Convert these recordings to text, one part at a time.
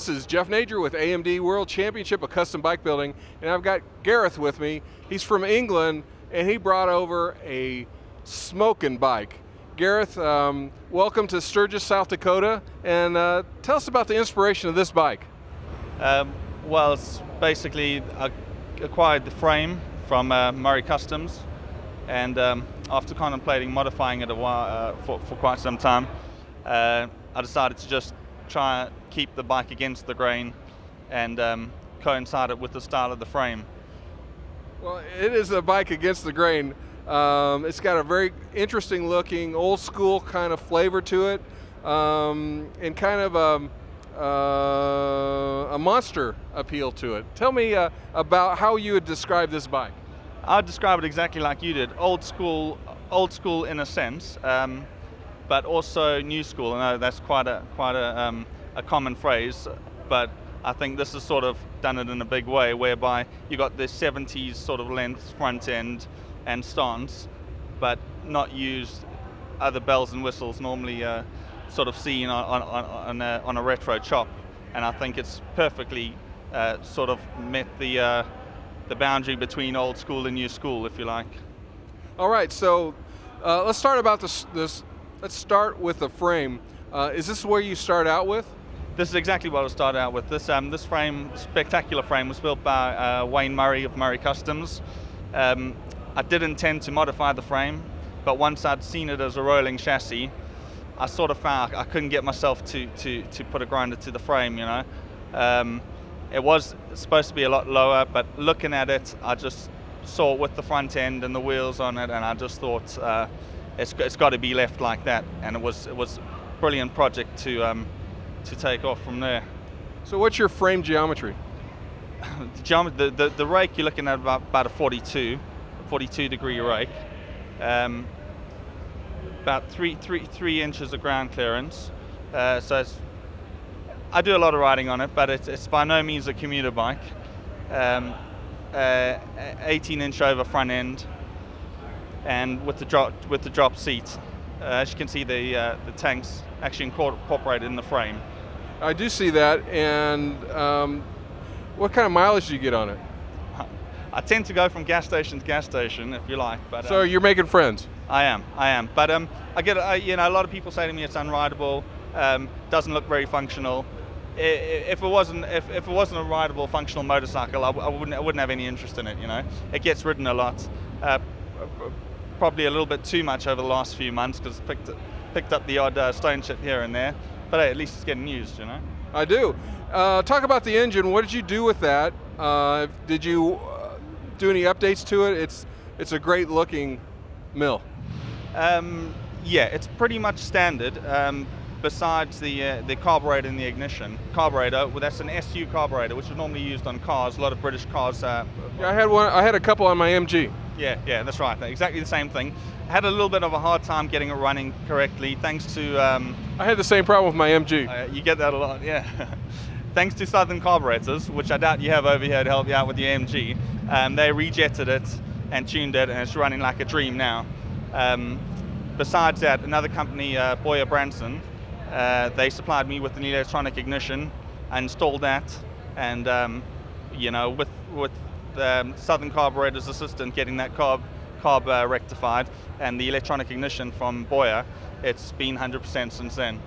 this is Jeff Najar with AMD World Championship of Custom Bike Building, and I've got Gareth with me. He's from England, and he brought over a smoking bike. Gareth, um, welcome to Sturgis, South Dakota, and uh, tell us about the inspiration of this bike. Um, well, it's basically I acquired the frame from uh, Murray Kustoms, and um, after contemplating modifying it a while, uh, for, for, quite some time, uh, I decided to just try keep the bike against the grain and um, coincide it with the style of the frame. Well, it is a bike against the grain. Um, it's got a very interesting looking, old school kind of flavor to it, um, and kind of a, um, uh, a, monster appeal to it. Tell me uh, about how you would describe this bike. I'd describe it exactly like you did, old school, old school in a sense. Um, but also new school. I know that's quite a quite a, um, a common phrase, but I think this has sort of done it in a big way, whereby you got the 70s sort of length front end and stance, but not used other bells and whistles normally uh, sort of seen on, on, on, a, on, a, retro chop. And I think it's perfectly uh, sort of met the, uh, the boundary between old school and new school, if you like. All right, so uh, let's start about this, this Let's start with the frame. Uh, is this where you start out with? This is exactly what I started out with. This um, this frame, spectacular frame, was built by uh, Wayne Murray of Murray Kustoms. Um, I did intend to modify the frame, but once I'd seen it as a rolling chassis, I sort of found I couldn't get myself to to to put a grinder to the frame. You know, um, it was supposed to be a lot lower, but looking at it, I just saw it with the front end and the wheels on it, and I just thought. Uh, it's, it's got to be left like that. And it was it was a brilliant project to um, to take off from there. So what's your frame geometry? the, the, the, the, rake you're looking at about, about a 42, 42 degree rake. Um, about three, three, three inches of ground clearance. Uh, so I do a lot of riding on it, but it's, it's by no means a commuter bike. Um, uh, 18 inch over front end, and with the drop with the drop seats. Uh, as you can see, the uh, the tanks actually incorporated in the frame. I do see that. And um, what kind of mileage do you get on it? I tend to go from gas station to gas station, if you like. But so um, you're making friends. I am. I am. But um, I get uh, you know a lot of people say to me it's unrideable, um, doesn't look very functional. If it wasn't if, if it wasn't a rideable functional motorcycle, I, wouldn't I wouldn't have any interest in it. You know, it gets ridden a lot. Uh, probably a little bit too much over the last few months because picked picked up the odd uh, stone chip here and there. But hey, at least it's getting used, you know. I do. Uh, talk about the engine. What did you do with that? Uh, did you uh, do any updates to it? It's it's a great looking mill. Um, yeah, it's pretty much standard. Um, besides the uh, the carburetor and the ignition carburetor, well, that's an SU carburetor, which is normally used on cars. A lot of British cars. Uh, yeah, I had one. I had a couple on my MG. Yeah, yeah, that's right. Exactly the same thing. I had a little bit of a hard time getting it running correctly, thanks to. Um, I had the same problem with my MG. Uh, you get that a lot, yeah. thanks to Southern Carburetors, which I doubt you have over here to help you out with the MG, um, they rejetted it and tuned it, and it's running like a dream now. Um, besides that, another company, uh, Boyer Bransden, uh, they supplied me with an electronic ignition. I installed that, and um, you know, with with um, Southern Carburetors assistant getting that carb, carb uh, rectified and the electronic ignition from Boyer, it's been 100% since then.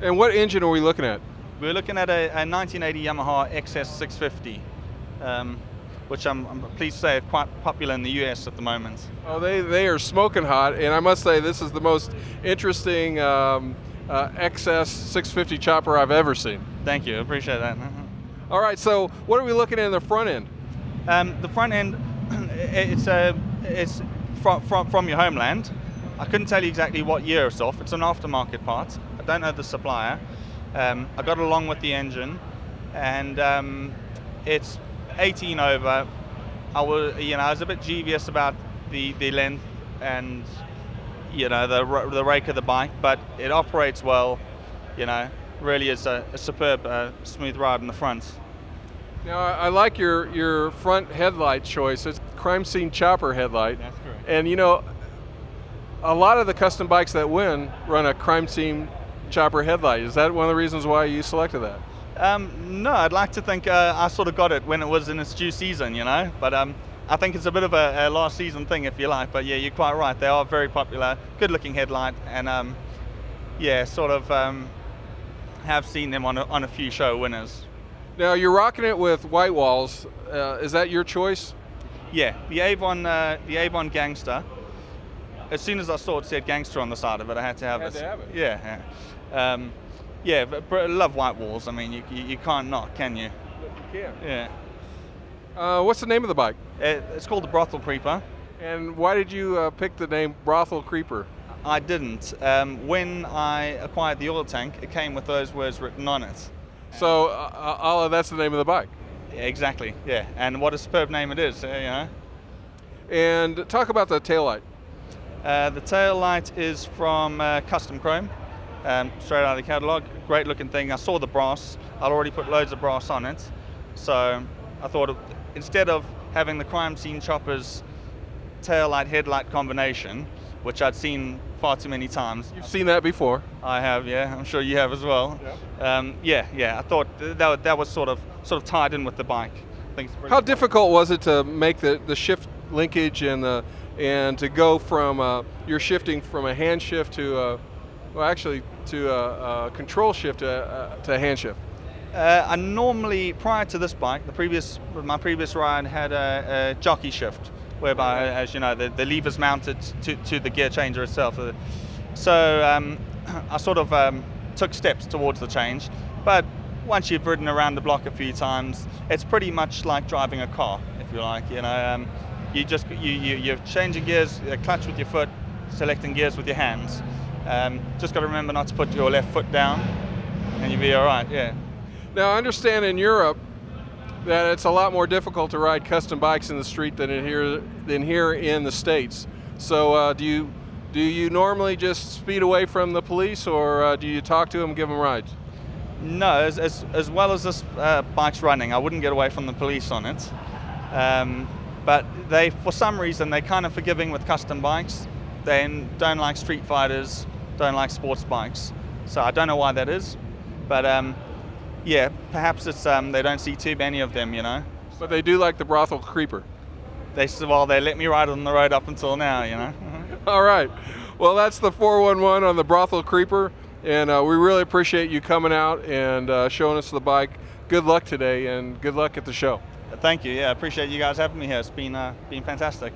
And what engine are we looking at? We're looking at a, a 1980 Yamaha XS650, um, which I'm, I'm, pleased to say is quite popular in the US at the moment. Oh, they, they are smoking hot, and I must say this is the most interesting um, uh, XS650 chopper I've ever seen. Thank you, appreciate that. All right, so what are we looking at in the front end? Um, the front end, it's uh, it's from, from from your homeland. I couldn't tell you exactly what year it's off. It's an aftermarket part. I don't know the supplier. Um, I got along with the engine, and um, it's 18 over. I was, you know, I was a bit dubious about the the length and you know the the rake of the bike, but it operates well. You know, really is a, a superb, uh, smooth ride in the front. Now, I like your, your front headlight choice. It's crime scene chopper headlight. That's correct. And you know, a lot of the custom bikes that win run a crime scene chopper headlight. Is that one of the reasons why you selected that? Um, no, I'd like to think uh, I sort of got it when it was in its due season, you know. But um, I think it's a bit of a, a, last season thing, if you like. But yeah, you're quite right. They are very popular, good-looking headlight, and um, yeah, sort of um, have seen them on a, on a few show winners. Now you're rocking it with white walls. Uh, is that your choice? Yeah, the Avon, uh, the Avon Gangster. As soon as I saw it said Gangster on the side of it, I had to have had it. To have it. Yeah, yeah. Um, yeah, but, but I love white walls. I mean, you, you, you can't not, can you? You can. Yeah. Uh, what's the name of the bike? It, it's called the Brothel Creeper. And why did you uh, pick the name Brothel Creeper? I didn't. Um, when I acquired the oil tank, it came with those words written on it. So, uh, uh that's the name of the bike. Exactly. Yeah, and what a superb name it is. Uh, you know. And talk about the tail light. Uh, the tail light is from uh, Custom Chrome, um, straight out of the catalog. Great looking thing. I saw the brass. I'd already put loads of brass on it, so I thought instead of having the crime scene choppers tail light headlight combination, which I'd seen far too many times. You've seen that before. I have, yeah. I'm sure you have as well. Yeah, um, yeah, yeah. I thought that that was sort of sort of tied in with the bike. How difficult was it to make the, the shift linkage and the and to go from uh, you're shifting from a hand shift to a, well actually to a, a control shift to a, to a hand shift? Uh, I normally prior to this bike, the previous my previous ride had a, a jockey shift whereby, as you know, the, the lever's mounted to, to the gear changer itself. Uh, so um, I sort of um, took steps towards the change, but once you've ridden around the block a few times, it's pretty much like driving a car, if you like. You know, um, you just you, you you're changing gears, clutch with your foot, selecting gears with your hands. Um, just got to remember not to put your left foot down, and you'll be all right. Yeah. Now, I understand in Europe that it's a lot more difficult to ride custom bikes in the street than here than here in the states. So uh, do you do you normally just speed away from the police, or uh, do you talk to them give them rides? No, as, as, as well as this uh, bike's running, I wouldn't get away from the police on it. Um, but they, for some reason, they're kind of forgiving with custom bikes. They don't like street fighters, don't like sports bikes. So I don't know why that is, but um, yeah, perhaps it's um, they don't see too many of them, you know. But they do like the brothel creeper. They well, they let me ride on the road up until now, you know. All right. Well, that's the 411 on the brothel creeper, and uh, we really appreciate you coming out and uh, showing us the bike. Good luck today, and good luck at the show. Thank you. Yeah, I appreciate you guys having me here. It's been uh, been fantastic.